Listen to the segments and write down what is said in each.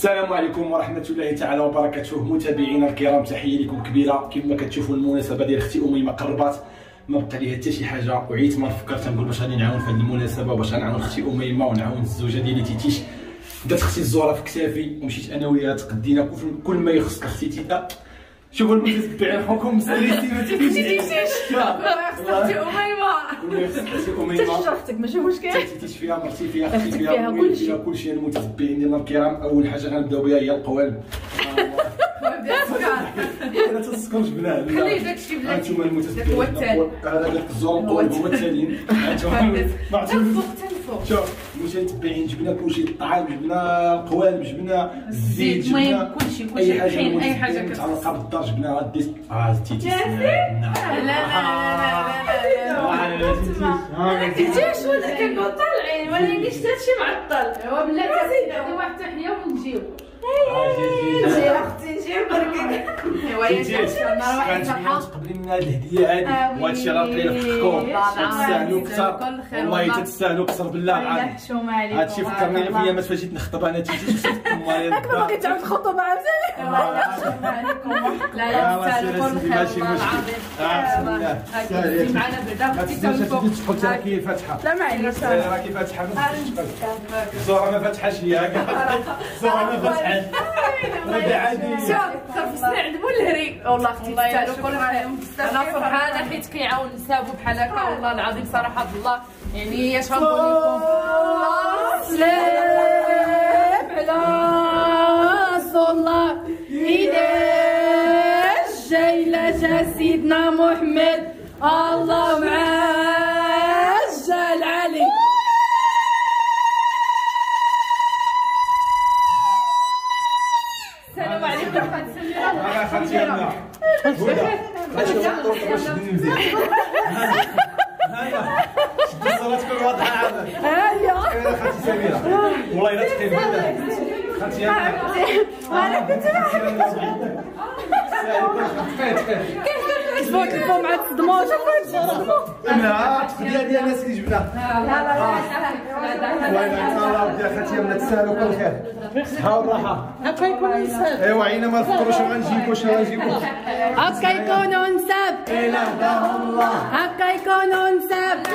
السلام عليكم ورحمة الله تعالى وبركاته. متابعينا الكرام تحية لكم كبيرة. كما كتشوفوا المناسبة ديال أختي أميمة قربات ما بقى ليها حتى شي حاجة. وعيت ما فكرت نقول باش غادي نعاون في هذه المناسبة باش غنعاون أختي أميمة ونعاون الزوجة ديالي تيتيش دات أختي الزهرة في كتافي ومشيت أنا وياها تقدينا كل- ما يخص أختي تيتا. شوفوا المجلس تبعي حكم مساليتي ما تيجيش كل شرحتك ماشي مشكل تيتيش فيها مرتي فيها أختك فيها كلشي. فيها كلشي المتتبعين ديالنا الكرام اول حاجة غنبداو بها هي القوالب أنا تسكر جبناه خليه داكشي بلاتي هانتوما المتتبعين هو التالي. هذا داك الزور القوالب هو تنفوق تنفوق شوف المتتبعين جبنا كلشي الطعام جبنا القوالب جبنا الزيت جبنا كلشي، كلشي اي حاجة المتتبعين كتخص. متعلقه بالدار جبناها الديس آه تيتي لا لا كنتيش ولا كنقول طالعين ولا ليش هادشي معطل. هو بلاتي واحد تحيه ونجيو جي أختي جي تقبلي الهدية هذه. وهذا الشيء راه قليل في حقكم تستاهلوا كثر والله تستاهلوا كثر بالله العظيم الشيء فكرني في أيام فاش جيت نخطب أنا. تيجي باغي تعاود خطوبه عاوتاني لا لا تستاهلوا كل خير ماشي والله العظيم. آه، بسم الله. هاكي معنا بعدا ما تجي تقول راكي فاتحة. لا معليش راكي فاتحة. ما تنساش الزهره ما فاتحاش ليا. كاع الزهره ما فاتحاش. شوف الهري والله أختي تستاهلوا كل أنا فرحانه حيت كيعاون نسابو بحال هكا والله العظيم صراحة الله. يعني اش غنقول لكم. سلام على الله. إذا جاي جا سيدنا نمزي هيا شدي صلاتك واضحه عاد هيا أنا خالتي سميره والله الا تقيم خالتي أنا كنت كيف كيفكم مع الصدمه شوفوا لا تخليها ديال الناس اللي جبنا الله يبارك الله ودي اخاتي يمنا تسالوا كل خير صحه وراحه هكا يكون نساب ايوا عينا ما نفكروش غنجيبو شنو غنجيبو هكا يكونوا نساب هكا يكونوا نساب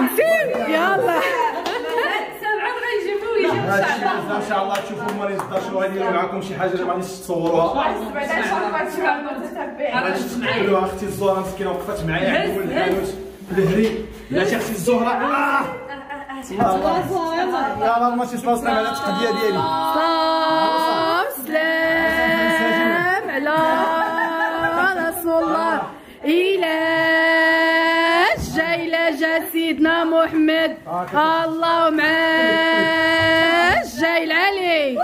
نسيب يلا سبعة غيجيبوا هادشي ان شاء الله تشوفوا الدار شنو غيديروا معكم شي حاجة اللي ما غاديش تصوروها غادي تقبلوها أختي الزهره مسكينه وقفت معايا عند ولد الحانوت الهري بلاتي أختي الزهره آه. الله الله يلا ماشي صلاصنا على التقديه ديالي الله معاه جاي العلي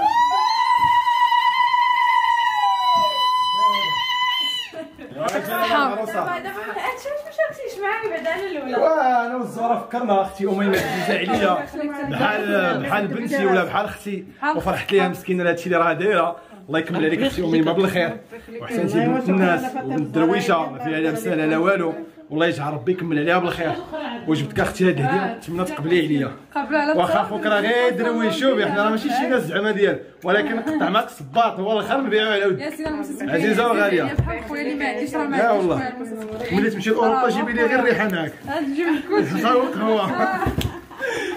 وأنا والزهره فكرنا أختي اميمه عزيزه عليا بحال بحال بنتي ولا بحال أختي وفرحت ليها مسكينه لهادشي اللي راه دايره الله يكمل عليك أختي اميمه بالخير وحسنتي بنت الناس وبنت الدرويشه ما فيها لا مساله لا والو والله يجعل ربي يكمل عليها بالخير. وجبتك أختي هاد الهديه نتمنى تقبلي عليا. واخا خوك راه غير درويش شوفي حنا راه ماشي شي ناس زعما ديال. ولكن نقطع معاك الصباط هو الخير نبيعو على ودي. عزيزة وغالية. لا والله. ملي تمشي لأوروبا جيبي لي غير ريحة معاك. خلق هو.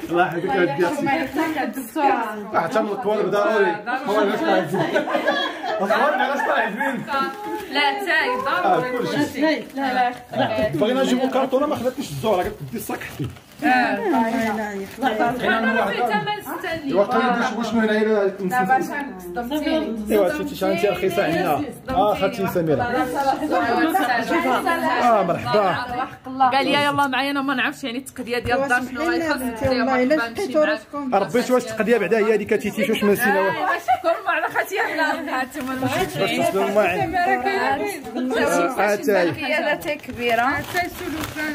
الله يحفظك يا ودي. أختي حتى من القوالب ضروري هو علاش طلع زين القوالب علاش طلع زين لا تاي آه، ضروري كلشي. لا لا بغينا نجيبو كارطونه ما خلاتنيش الزهرة قالت دي الصاك حطي أنا في ثمن ستاني ايوا قولي شنو شنو هنا هنا صدمتيني ايوا شتي شحال رخيصه عندنا آه خالتي سميره آه مرحبا قال لي يلا معايا أنا ما نعرفش يعني التقديه ديال الدار شنو واش بعدا هي هذيك تيتيش واش واش هنا آه،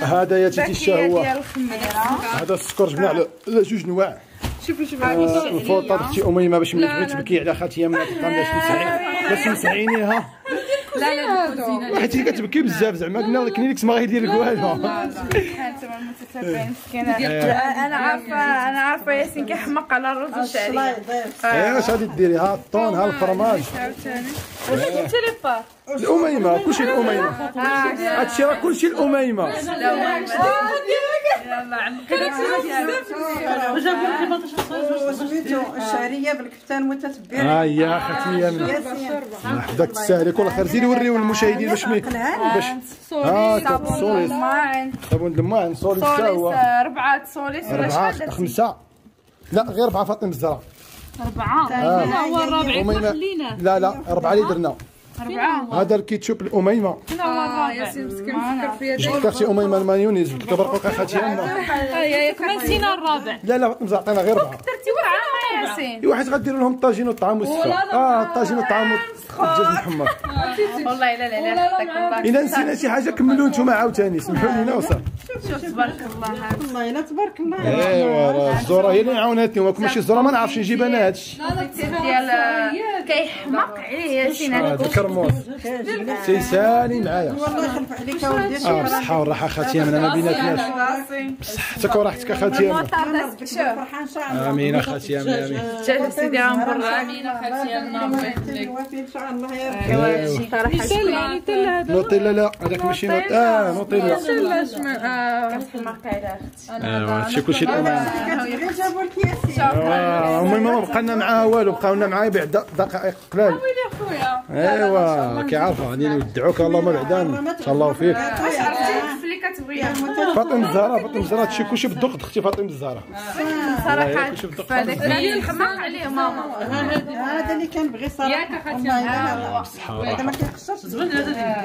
هذا يا تيتي الشهوه هذا السكر جبنا على على جوج نواع شوفوا شوفوا. آه، هذه الفوطه أختي اميمه باش ملي تبغي تبكي على خاتي يمنا تبقى باش مسحين باش مسحينيها لا. لا حيت هي كتبكي بزاف زعما قلنا كلينكس ما غيدير لك والو. المتتبعين مسكينه أنا عارفة أنا عارفة ياسين كيحمق على الرز والشعريه إيه اش غادي ديري؟ ها الطون ها الفرماج. واش جبتي لي؟ بار الأميمة كلشي الأميمة. هادشي راه كلشي الأميمة. الشعرية بالكفتان متتبع. ها هي أختي يمنى حداك تستاهلي كل خير زيدي وريو للمشاهدين باش باش ها معين صابون الماء صوليس حتى سوليس هو. ربعة سوليس. ولا شحال؟ خمسة لا غير أربعة فاطمة الزهراء. أربعة آه. هو الرابع. خلينا. لا لا أربعة اللي درنا. أربعة. هذا الكيتشوب الأميمة آه ياسين مسكين مفكر في يدي أميمة المايونيز؟ قلت برقوقة خاتي طيب، أنا ياك ما نسينا الرابع. لا لا مزعطينا غير أربعة كثرتي ايوا حيت غديروا لهم الطاجين والطعام والسكر آه الطاجين والطعام والدجاج المحمر والله إلا لا لا إلا نسينا شي حاجة كملوا نتوما عاوتاني. سمحوا لينا وصافي شوف تبارك الله. والله إلا تبارك الله. ايوا الزورة. هي اللي عاونتني. وما ماشي الزوره ما نعرفش نجيب أنا هادشي ديال كيحمق عليه سينا سي تيسالي معايا. والله يخلف عليك اولدي آه، بالصحه والراحة من أنا ما بيناتناش. بصحتك وراحتك اخاتي آمين أختي أمين. امين جا سيدي غنبر امين اخاتي الله يخليك إن شاء الله يا ربي صراحة نتلا نتلا هذا نوتيلا لا هذاك ماشي نوت آه نوتيلا. نتلا شمال آه. ايوا هادشي كلشي ايوا المهم ما بقى لنا معاها والو بقاو لنا معاها بيع دقائق قلال خويا ايوا كيعرفوا غادي ندعوك اللهم بعدان ان شاء الله فيك فاطمه الزهراء فاطمه الزهراء هادشي كلشي بالذوق أختي فاطمه الزهراء صراحة هذاك اللي حمق عليه ماما هذا اللي كنبغي صراحة ياك اخاتي بالصحه هذا ما كيخسرش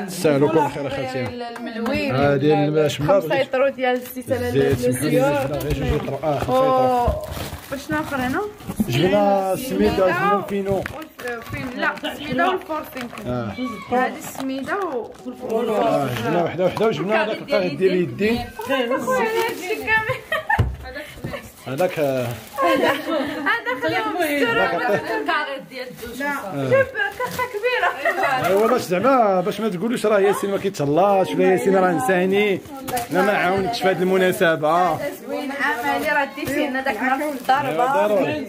تستاهلوا كل خير اخاتي الملوي هادي المشمله خمسة يطرو ديال لي الزيوت جبنا غير جوج يطرو آه خمسه يطرو وشنو اخر هنا؟ جبنا السميده جبنا الفينو فين لا السميده والفورسين هذه السميده و آه، جبنا وحده وحده وجبنا هذاك القاعد ديال اليدين هذاك هذا خليهم هذاك الكاريت ديال الدوش جيب كخه كبيره ايوا باش زعما باش ما تقولوش راه ياسين ما كيتهلاش ولا ياسين راه انساني أنا ما عاونتش في هذه المناسبه زوين عملي راه ديتي لنا داك النهار في الضربه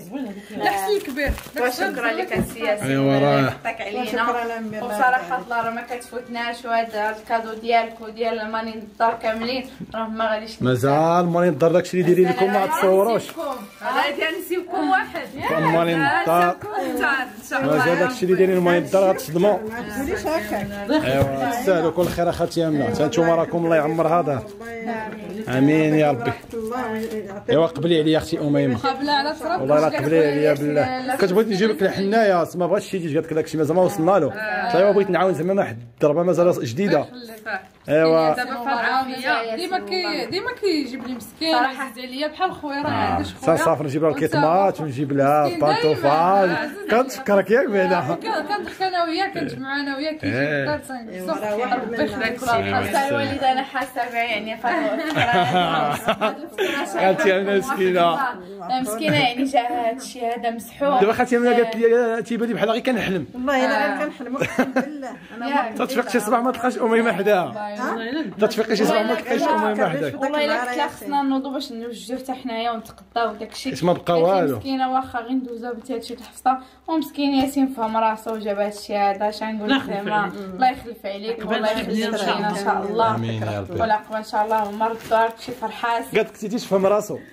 الحسن الكبير وشكرا لك السياسي ايوا راه يعطيك علينا. وصراحة الله راه ما كتفوتناش وهذا الكادو ديالك وديال الماني الدار كاملين. راه ما غاديش مازال ماني نضر داكشي اللي دايرين لكم ما تصوروش. غادي نسيبكم واحد. ماني نضر مازال داكشي اللي دايرين ماني نضر غتصدموا ايوا تستاهلوا كل خير اخاتي امنا حتى نتوما راكم الله يعمر هذا. آمين. يا ربي ايوا قبلي عليا أختي أميمة. والله قبلي عليا. بالله. كتبغي نجيب لك الحنايه ما بغاتش تيجي قالت لك داكشي مازال ما وصلنا له. لها بغيت نعاون زعما ما حد الضربه مازال جديده ايوا دابا في العافيه ديما كي ديما كيجيب لي مسكين. عزيز عليا. بحال خويا راه عندي خويا. سنسافر نجيب لها الكيطماط ونجيب لها بانطوفال كنتفكرك ياك بعدا كنضحك أنا وياه كنجمع أنا وياه كيجي إيه. الدار تنقصو ربي يخليك الوالده أنا حاسه بها يعني فاطمه أنا مسكينة. مسكينة يعني جا هذا الشيء هذا مسحوق. دابا خالتي امنا قالت لي تيبان لي بحال غير كنحلم. والله إلا غير كنحلم أقسم بالله. أنا تتفيق شي صباح ما تلقاش اميمه حداها تتفيق شي صباح ما تلقاش اميمه حداك والله إلا كنت لا خصنا نوضوا باش نوجدوا حتى حنايا ونتقداو داكشي باش ما بقى والو. مسكينة واخا غير ندوزو بنتي هادشي الحفصة. ومسكين ياسين فهم راسو وجاب هادشي هذا اش غنقول لك زعما الله يخلف عليك. والله يخليك فينا إن شاء الله. آمين يا ربي. والعقبه إن شاء الله. ومرض دارك شي فرحات قالت لك تيجي تفهم راسو.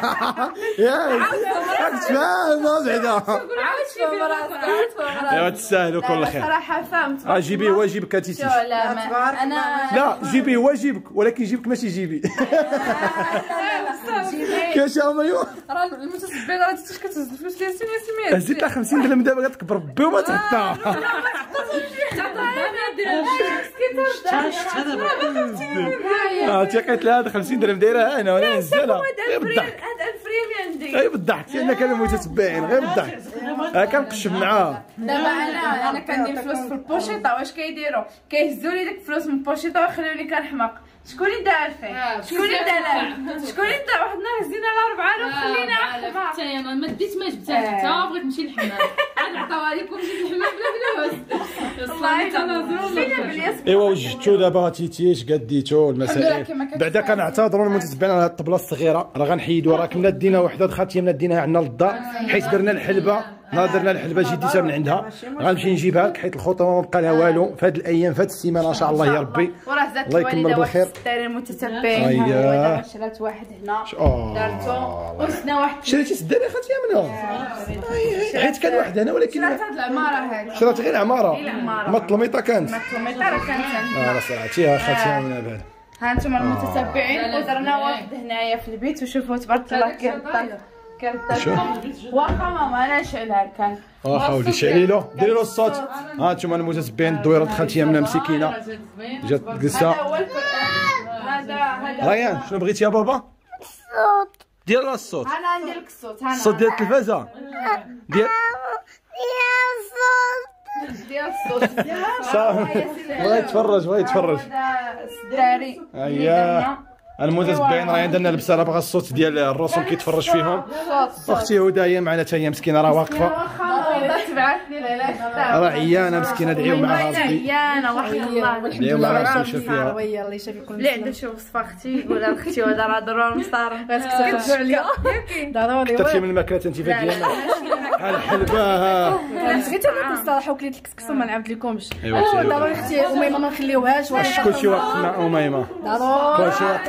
ياك. فهم راسك ايوا تستاهلوا كل خير. صراحة فهمت. آه جيبيه واجبك هاتي شو لا أنا لا جيبيه واجبك ولكن جيبك ماشي جيبي. كاش اميو راه المتسبين راه كتهز الفلوس ديال ياسين ياسين هزيت لها 50 درهم دابا قالت لك بربي وما تغطى آه تيقيت لها هذا 50 درهم دايرها أنا وأنا نزلها غير بالضحك هذا الفريم عندي غير بالضحك لأن كانوا متتبعين غير بالضحك آه كنقشب معاه دابا أنا أنا كندير فلوس في البوشيطه واش كيديروا كيهزوا لي ديك الفلوس من البوشيطه ويخليوني كنحماق شكون اللي دار فيه شكون اللي دار شكون اللي دار واحد النهار هزينا الاربعه وخلينا عقبه حتى أنا ما ديت ما جبتها حتى بغيت نمشي للحمام. عاد عطاوها لكم للحمام بلا فلوس. والله إيوا وجدتو دابا تيتيش قديتو المسائل. بعدا كنعتذروا المتتبعين على الطبلة الصغيرة. راه غنحيدوها راه كنا دينا وحدة دخلت يمنا ديناها عندنا للدار حيت درنا الحلبة. نهار درنا الحلبة جيت ديتها من عندها. غنمشي نجيبها لك حيت الخطوه ما بقى لها والو. في هاد الأيام في هاد السيمانة إن شاء الله يا ربي. الله يكمل بالخير. المتتبعين. أييه. ودابا شرات واحد هنا. آه. دارتو. وسنا واحد شريتي سداني اخاتي يمنا حيت كان واحد هنا ولكن شرات هاد العمارة هادي. شرات غير عماره. ما الطلميطة كانت. الكيلومتر راه كانت آه راه صراحتي اخاتي يمنا بعد. ها أنتم المتتبعين. ودرنا واحد هنايا في البيت. وشوفوا تبارك الله كيف واخا ماما أنا نشعلها كان. آه شعلي له ديري له الصوت ها أنتم المتتبعين الدويرة دخلت يمنا مسكينة. جات جلسة. ريان شنو بغيتي يا بابا؟ الصوت دير له الصوت. أنا ندير لك الصوت. أنا. الصوت ديال التلفازة. ديال ديال الصوت. بغا يتفرج بغا يتفرج. هذا السداري اييه المتتبعين راه درنا لبسه راه باغا الصوت ديال الرسوم كيتفرج فيهم. أختي هدى هي معنا حتى هي مسكينة راه واقفة. راه عيانة مسكينة دعيو معها عيانة وحق الله. دعيو معها ربي يشفي فيها الله يشافي كل اللي عنده شي وصفه أختي يقولها لاختي ولا راه ضروري مصارم كترجع عليا ضروري درتي من الماكله أنت في ديالنا الحلبه بغيت نقول الصراحه وكليت الكسكس وما نعاود لكمش. هدى. ضروري أختي أميمة ما نخليوهاش ولا كلشي واقف مع أميمة. ضروري. كلشي واقف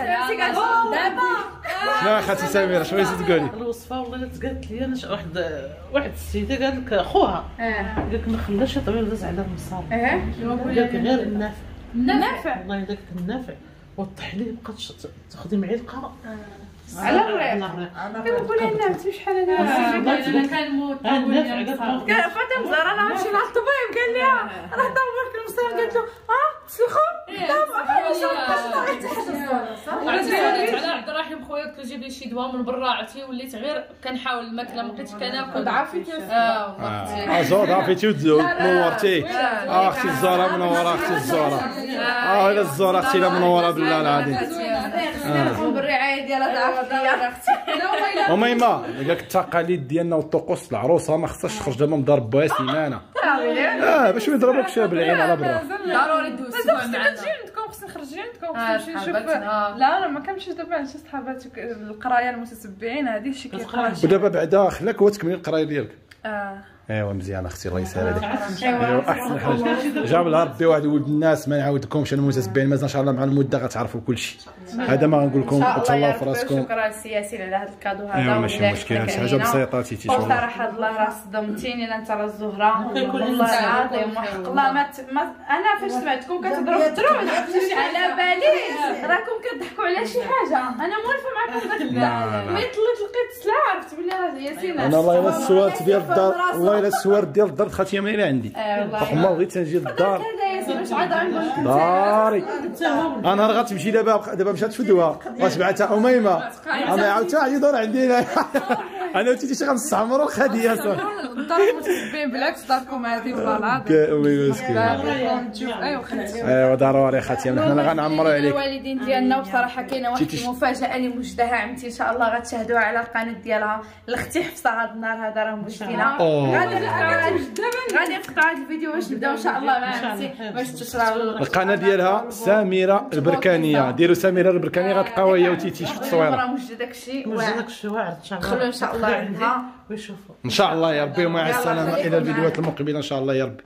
شنو اخاتي سميره شنو بغيتي تقولي؟ الوصفة والله قالت لي أنا واحد واحد السيدة قال لك خوها قال لك ما خلاش طويل داز على المصاب. قال لك غير النافع. نافع والله داك النافع. والطحليه بقات ش- تاخذي معلقه على الريق. على الريق قولي لنا أنت شحال أنا أنا كان موت آه، النافع قالت قال فاطمة زهرة أنا نمشي لها الطبيب قال لها راه طبخ المصاب قالت له آه عرفتي وليت على عبد الرحيم خويا له جيب لي شي دواء من برا عرفتي وليت غير كنحاول الماكله ما بقيتش كناكل ضعفتي آه آه زود عافيتي ونورتي آه أختي الزهره منوره أختي الزهره آه الزهره أختي منوره بالله العظيم بالرعايه ديالها ليا أختي اميمه قال لك التقاليد ديالنا والطقوس العروسه ما خصهاش تخرج دابا من دار آه باش ما يضربوك شاب العين على برا ضروري دوز معنا خصني نخرج عندكم آه، خصني نمشي نشوف صحاباتنا. لا أنا ما كنمشيش دابا عند شي صحاباتك القراية المتتبعين هذه شي كيقرا ودابا بعدا خلاك هو تكملي القراية ديالك. آه. ايوا مزيان أختي الله يسهل عليك ايوا أحسن حاجة. جاب لها ربي واحد ولد الناس ما نعاودكمش أنا متتبعين مازال إن شاء الله مع المدة غتعرفوا كل شيء. هذا ما غنقول لكم تهلاو في راسكم شكرا للسياسي على هذا الكادو هذا ايوا ماشي مشكل حاجة. بسيطة تيتي ان شاء الله وصراحة الله راس صدمتيني لا انت راه كيكون والله العظيم وحق الله ما. ما أنا فاش سمعتكم كتهضروا في الدروج على بالي راكم كتضحكوا على شي حاجة. أنا موالفة معكم داك لا. ملي طلعت لقيت السلعة عرفت بلي راه ياسين أنا الله الا السوارت ديال الدار الله الا السوارت ديال الدار دخلت يمين إلى عندي. آه، فما بغيت نجي للدار. داري. أنا راه غتمشي دابا دابا مشات فدوه وتبعتها أميمة. أنا عاوتاني عاد يدور عندي. هنا أنا وتيتي شي غنستعمروا الخديه صافي الدار المتتبعين بالعكس داركم هذه والله العظيم داركم تشوف ايوا خليتي ايوا ضروري خاتي حنا غنعمروا عليك. الوالدين ديالنا وبصراحه كاينة واحد تيتي- المفاجأة اللي موجداها عمتي إن شاء الله غتشاهدوها على القناة ديالها. الأختي حفصة هذا النهار هذا راه مشكلة. غادي غادي نقطعوا هذا الفيديو باش نبداو ان شاء الله مع عمتي باش تشرحوا القناة ديالها سميرة البركانية. ديروا سميرة البركانية غتلقاوها هي وتيتي في التصويره راه موجد داكشي موجد داك الشيء واعر إن شاء الله. دخلوا ان شاء الله عندها ويشوفوا إن شاء الله يا ربي ومع السلامة. إلى الفيديوهات المقبلة إن شاء الله يا ربي.